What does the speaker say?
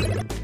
you